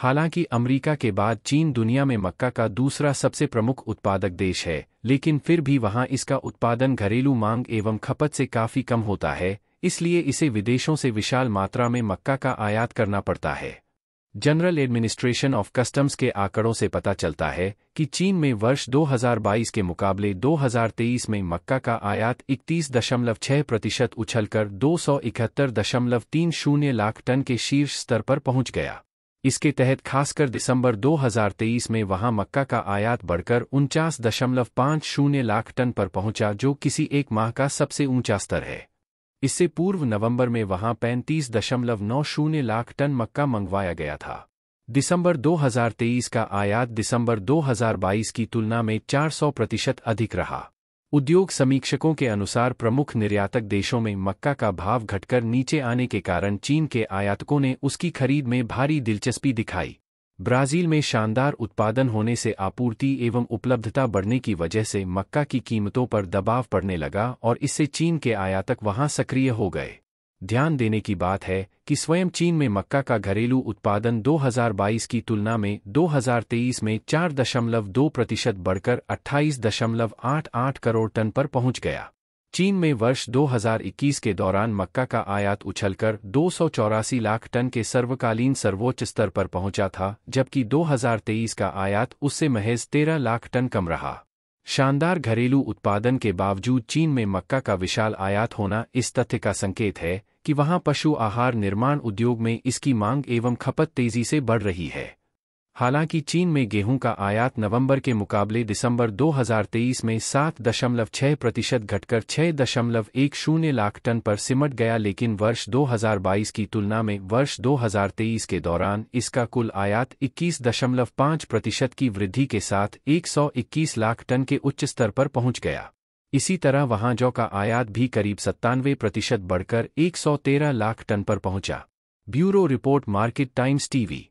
हालाँकि अमेरिका के बाद चीन दुनिया में मक्का का दूसरा सबसे प्रमुख उत्पादक देश है, लेकिन फिर भी वहाँ इसका उत्पादन घरेलू मांग एवं खपत से काफ़ी कम होता है, इसलिए इसे विदेशों से विशाल मात्रा में मक्का का आयात करना पड़ता है। जनरल एडमिनिस्ट्रेशन ऑफ़ कस्टम्स के आंकड़ों से पता चलता है कि चीन में वर्ष 2022 के मुकाबले 2023 में मक्का का आयात 31.6 प्रतिशत उछलकर दो लाख टन के शीर्ष स्तर पर पहुँच गया। इसके तहत खासकर दिसंबर 2023 में वहाँ मक्का का आयात बढ़कर उनचास दशमलव पाँच शून्य लाख टन पर पहुँचा, जो किसी एक माह का सबसे ऊँचा स्तर है। इससे पूर्व नवंबर में वहाँ पैंतीस दशमलव नौ शून्य लाख टन मक्का मंगवाया गया था। दिसंबर 2023 का आयात दिसंबर 2022 की तुलना में 400 प्रतिशत अधिक रहा। उद्योग समीक्षकों के अनुसार प्रमुख निर्यातक देशों में मक्का का भाव घटकर नीचे आने के कारण चीन के आयातकों ने उसकी खरीद में भारी दिलचस्पी दिखाई। ब्राज़ील में शानदार उत्पादन होने से आपूर्ति एवं उपलब्धता बढ़ने की वजह से मक्का की कीमतों पर दबाव पड़ने लगा और इससे चीन के आयातक वहाँ सक्रिय हो गए। ध्यान देने की बात है कि स्वयं चीन में मक्का का घरेलू उत्पादन 2022 की तुलना में 2023 में 4.2 प्रतिशत बढ़कर 28.88 करोड़ टन पर पहुँच गया। चीन में वर्ष 2021 के दौरान मक्का का आयात उछलकर दो सौ चौरासी लाख टन के सर्वकालीन सर्वोच्च स्तर पर पहुँचा था, जबकि 2023 का आयात उससे महज 13 लाख टन कम रहा। शानदार घरेलू उत्पादन के बावजूद चीन में मक्का का विशाल आयात होना इस तथ्य का संकेत है कि वहाँ पशु आहार निर्माण उद्योग में इसकी मांग एवं खपत तेज़ी से बढ़ रही है। हालाँकि चीन में गेहूँ का आयात नवंबर के मुकाबले दिसंबर 2023 में 7.6 प्रतिशत घटकर 6.10 लाख टन पर सिमट गया लेकिन वर्ष 2022 की तुलना में वर्ष 2023 के दौरान इसका कुल आयात 21.5 प्रतिशत की वृद्धि के साथ 121 लाख टन के उच्च स्तर पर पहुँच गया। इसी तरह वहाँ जौ का आयात भी करीब सत्तानवे प्रतिशत बढ़कर 113 लाख टन पर पहुँचा। Bureau report, Market Times TV.